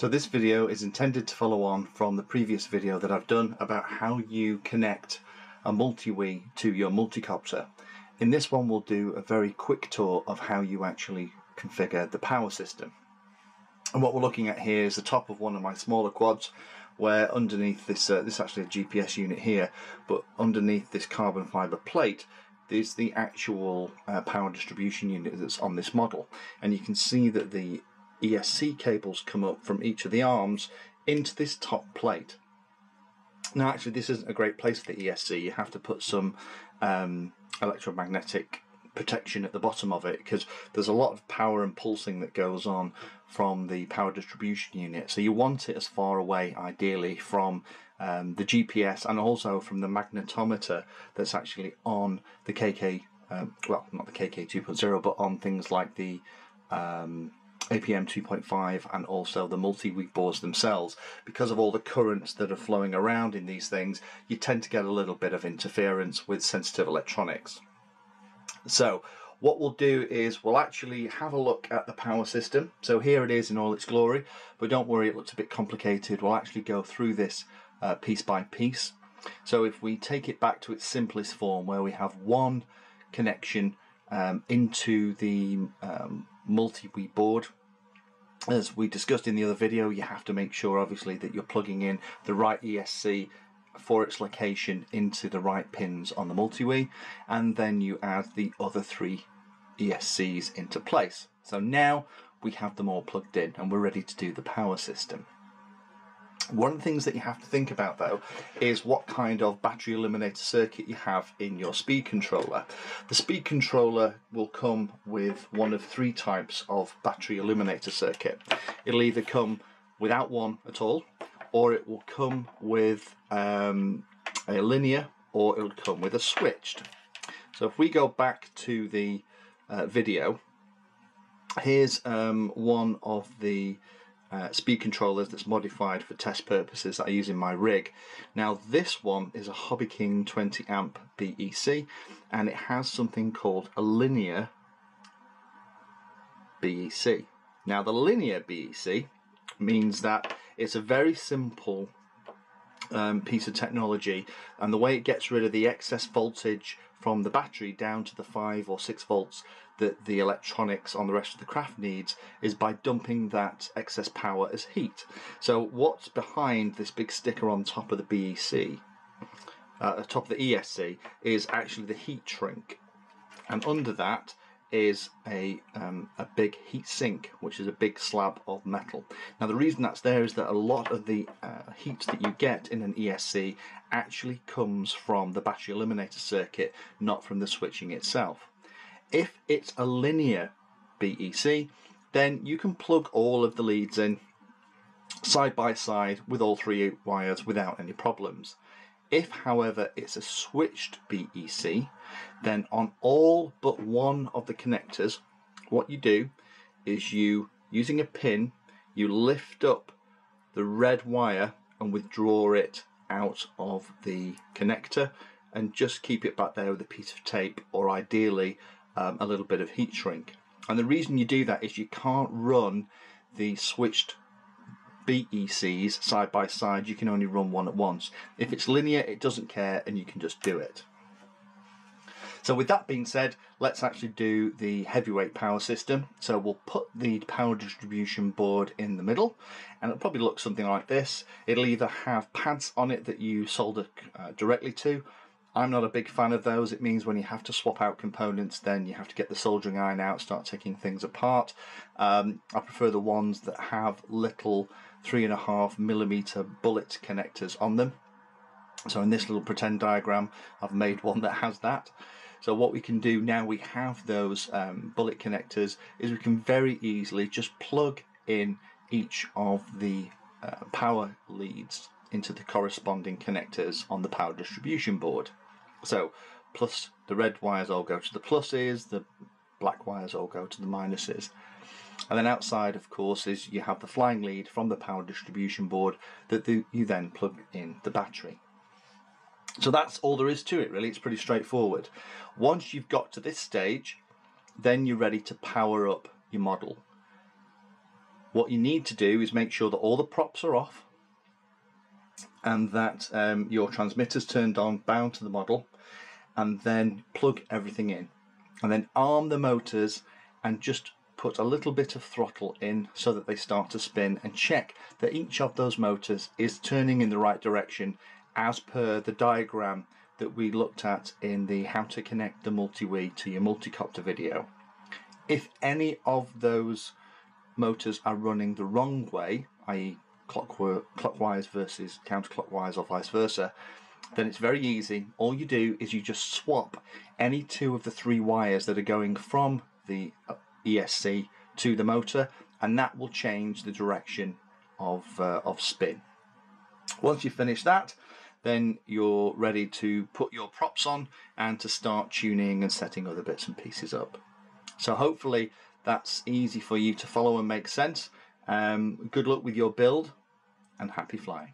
So this video is intended to follow on from the previous video that I've done about how you connect a multi-Wii to your multicopter. In this one we'll do a very quick tour of how you actually configure the power system. And what we're looking at here is the top of one of my smaller quads where underneath this, uh, this is actually a GPS unit here, but underneath this carbon fibre plate is the actual uh, power distribution unit that's on this model. And you can see that the ESC cables come up from each of the arms into this top plate. Now, actually, this isn't a great place for the ESC. You have to put some um, electromagnetic protection at the bottom of it because there's a lot of power and pulsing that goes on from the power distribution unit. So you want it as far away, ideally, from um, the GPS and also from the magnetometer that's actually on the KK, um, well, not the KK 2.0, but on things like the um, APM 2.5 and also the multi-Wii boards themselves. Because of all the currents that are flowing around in these things, you tend to get a little bit of interference with sensitive electronics. So what we'll do is we'll actually have a look at the power system. So here it is in all its glory, but don't worry, it looks a bit complicated. We'll actually go through this uh, piece by piece. So if we take it back to its simplest form, where we have one connection um, into the um, multi-Wii board, as we discussed in the other video, you have to make sure obviously that you're plugging in the right ESC for its location into the right pins on the multi-Wii and then you add the other three ESCs into place. So now we have them all plugged in and we're ready to do the power system. One of the things that you have to think about though is what kind of battery eliminator circuit you have in your speed controller. The speed controller will come with one of three types of battery eliminator circuit. It'll either come without one at all, or it will come with um, a linear, or it'll come with a switched. So if we go back to the uh, video, here's um, one of the uh, speed controllers that's modified for test purposes that I use in my rig. Now this one is a Hobby King 20 amp BEC and it has something called a linear BEC. Now the linear BEC means that it's a very simple um, piece of technology and the way it gets rid of the excess voltage from the battery down to the 5 or 6 volts that the electronics on the rest of the craft needs is by dumping that excess power as heat. So what's behind this big sticker on top of the BEC, uh, top of the ESC, is actually the heat shrink. And under that is a, um, a big heat sink, which is a big slab of metal. Now the reason that's there is that a lot of the uh, heat that you get in an ESC actually comes from the battery eliminator circuit, not from the switching itself. If it's a linear BEC, then you can plug all of the leads in side by side with all three wires without any problems. If, however, it's a switched BEC, then on all but one of the connectors, what you do is you, using a pin, you lift up the red wire and withdraw it out of the connector and just keep it back there with a piece of tape or ideally um, a little bit of heat shrink. And the reason you do that is you can't run the switched BECs side by side, you can only run one at once. If it's linear, it doesn't care and you can just do it. So with that being said, let's actually do the heavyweight power system. So we'll put the power distribution board in the middle and it'll probably look something like this. It'll either have pads on it that you solder uh, directly to I'm not a big fan of those. It means when you have to swap out components, then you have to get the soldering iron out, start taking things apart. Um, I prefer the ones that have little three and a half millimeter bullet connectors on them. So in this little pretend diagram, I've made one that has that. So what we can do now we have those um, bullet connectors is we can very easily just plug in each of the uh, power leads into the corresponding connectors on the power distribution board. So plus the red wires all go to the pluses, the black wires all go to the minuses. And then outside, of course, is you have the flying lead from the power distribution board that the, you then plug in the battery. So that's all there is to it, really. It's pretty straightforward. Once you've got to this stage, then you're ready to power up your model. What you need to do is make sure that all the props are off and that um, your transmitter's turned on, bound to the model, and then plug everything in. And then arm the motors and just put a little bit of throttle in so that they start to spin and check that each of those motors is turning in the right direction as per the diagram that we looked at in the how to connect the multi-wii to your multicopter video. If any of those motors are running the wrong way, i.e. clockwise versus counterclockwise or vice versa, then it's very easy. All you do is you just swap any two of the three wires that are going from the uh, ESC to the motor, and that will change the direction of, uh, of spin. Once you finish that, then you're ready to put your props on and to start tuning and setting other bits and pieces up. So hopefully that's easy for you to follow and make sense. Um, good luck with your build and happy flying.